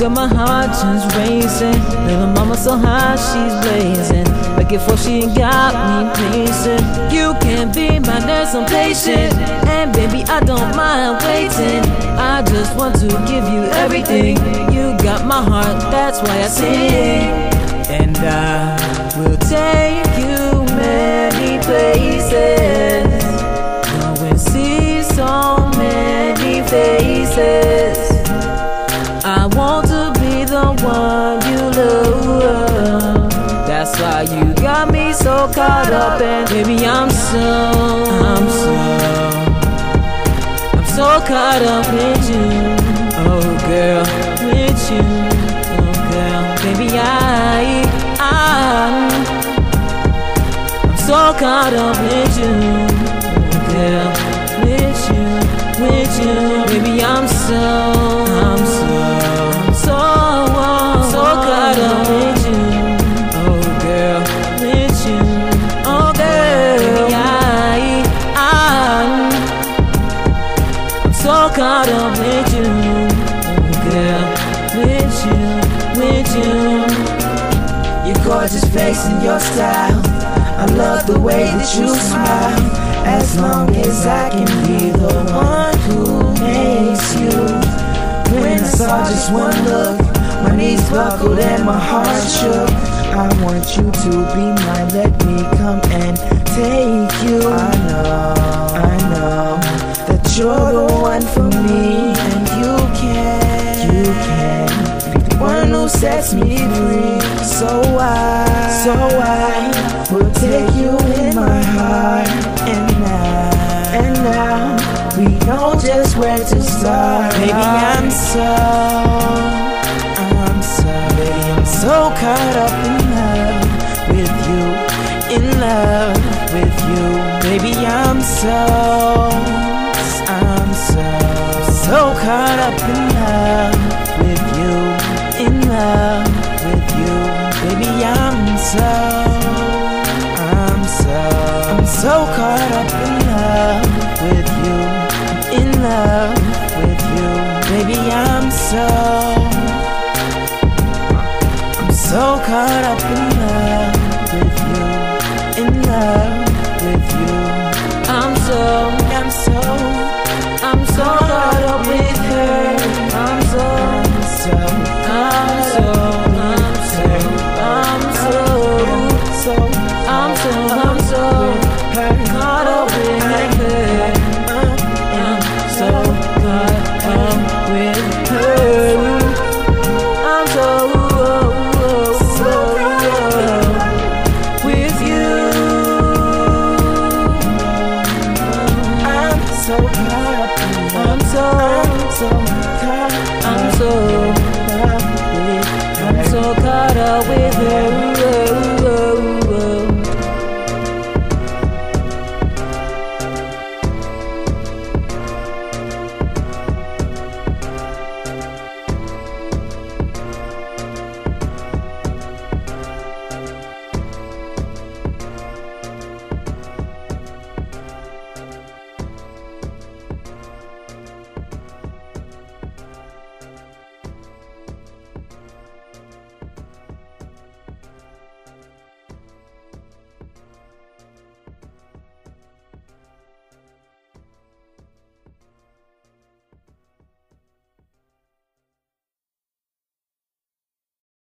got my heart just racing. Little mama so high, she's blazing. And forth, she got me pacing. You can be my nurse, I'm patient. And baby, I don't mind waiting. I just want to give you everything. You got my heart, that's why I sing. You got me so caught up, and baby, I'm so, I'm so, I'm so caught up with you. Oh, girl, with you. Oh, girl, baby, I, I'm, I'm so caught up with you. Oh, girl, with you, with you. Baby, I'm so, Your gorgeous face and your style. I love the way that you smile. As long as I can be the one who makes you. When I saw just one look, my knees buckled and my heart shook. I want you to be mine. Let me come and take you. I know, I know that you're the one for me, one who sets me free. So I, so I will take you in my heart, and now, and now we know just where to start. Baby, I'm so, I'm so, baby, I'm so caught up in love with you, in love with you. Baby, I'm so, I'm so, so caught up in so caught up in love with you, in love with you. Baby, I'm so, I'm so caught up with